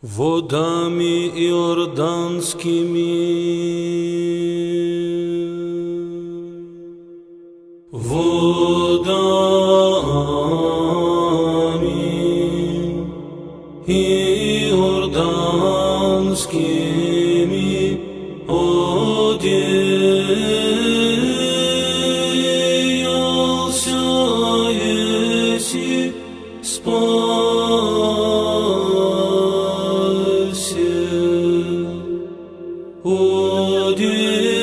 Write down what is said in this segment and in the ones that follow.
водами иорданскими. Водами иорданскими оделся еси спасе. Одеяйся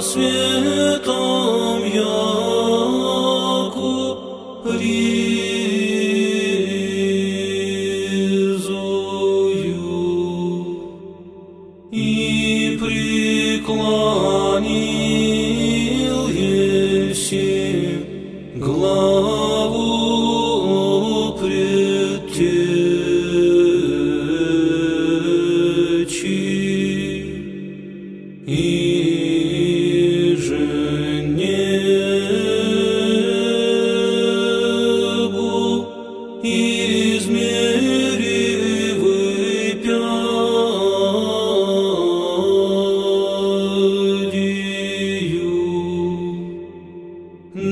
светом яку ризою и преклонил еси главу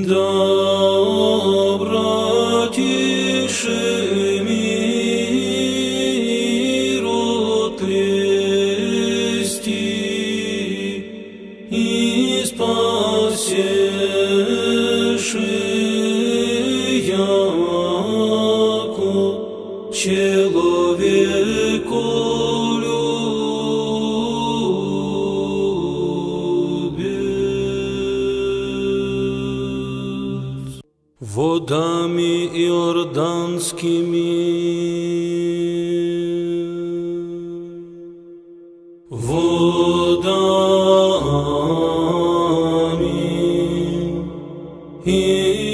Да обратишь миру трести и спасешь яку человеку Водами иорданскими. Водами и